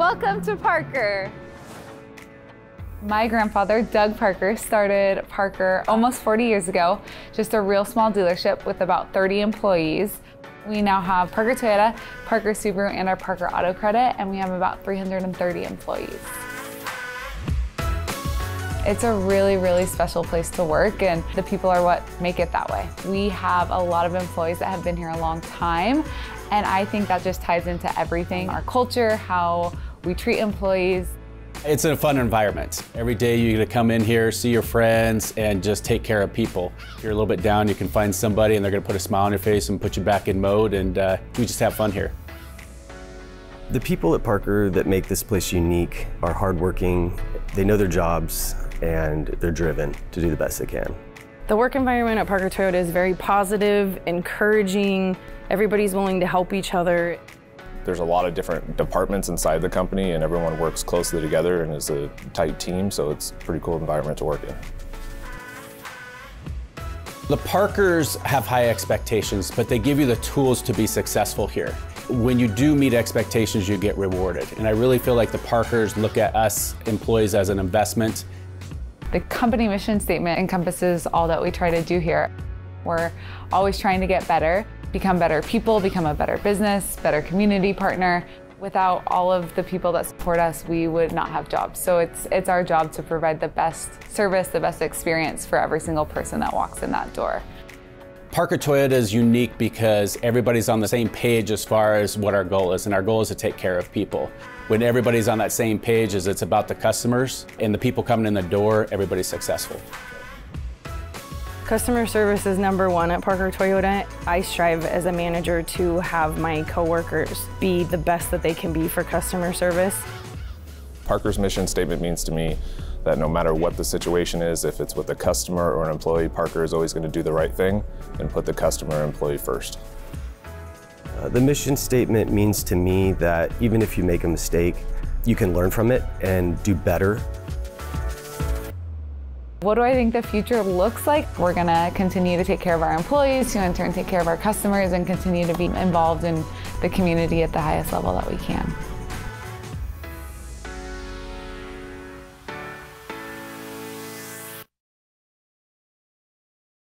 Welcome to Parker. My grandfather, Doug Parker, started Parker almost 40 years ago, just a real small dealership with about 30 employees. We now have Parker Toyota, Parker Subaru, and our Parker Auto Credit, and we have about 330 employees. It's a really, really special place to work, and the people are what make it that way. We have a lot of employees that have been here a long time, and I think that just ties into everything our culture, how we treat employees, it's a fun environment. Every day you get to come in here, see your friends, and just take care of people. If you're a little bit down, you can find somebody and they're gonna put a smile on your face and put you back in mode, and uh, we just have fun here. The people at Parker that make this place unique are hardworking, they know their jobs, and they're driven to do the best they can. The work environment at Parker Toyota is very positive, encouraging, everybody's willing to help each other. There's a lot of different departments inside the company and everyone works closely together and is a tight team, so it's a pretty cool environment to work in. The Parkers have high expectations, but they give you the tools to be successful here. When you do meet expectations, you get rewarded. And I really feel like the Parkers look at us employees as an investment. The company mission statement encompasses all that we try to do here. We're always trying to get better become better people, become a better business, better community partner. Without all of the people that support us, we would not have jobs. So it's, it's our job to provide the best service, the best experience for every single person that walks in that door. Parker Toyota is unique because everybody's on the same page as far as what our goal is, and our goal is to take care of people. When everybody's on that same page as it's about the customers and the people coming in the door, everybody's successful. Customer service is number one at Parker Toyota. I strive as a manager to have my coworkers be the best that they can be for customer service. Parker's mission statement means to me that no matter what the situation is, if it's with a customer or an employee, Parker is always going to do the right thing and put the customer or employee first. Uh, the mission statement means to me that even if you make a mistake, you can learn from it and do better what do I think the future looks like? We're going to continue to take care of our employees, to in turn take care of our customers, and continue to be involved in the community at the highest level that we can.